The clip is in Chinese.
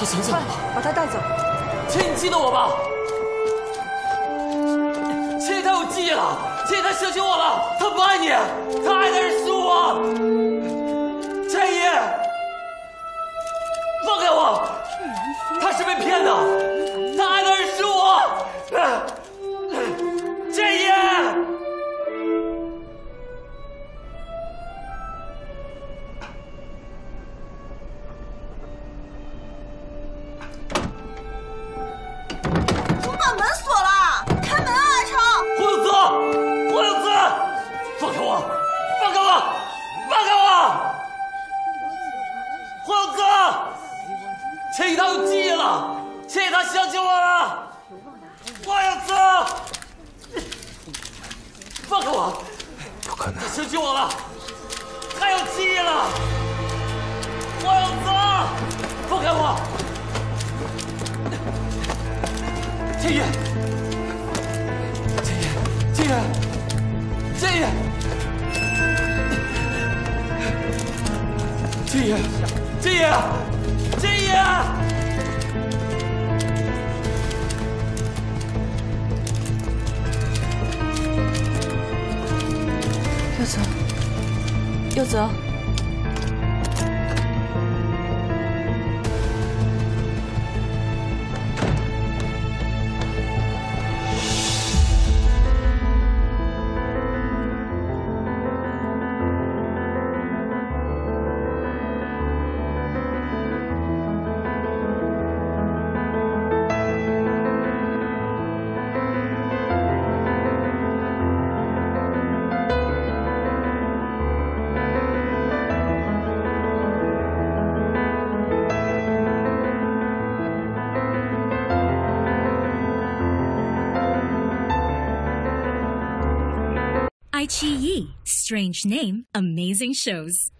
他想起来了，把他带走。倩，你记得我吧？倩，他有记忆了。倩，他相信我了。他不爱你，他爱的人是我。千语他有记忆了，千语他相信我了。我要走，放开我，不可能。相信我了，他有记忆了。我要走，放开我。千语，千语，千语，千语，千语。佑泽。Ai Chi Yi. Strange name, amazing shows.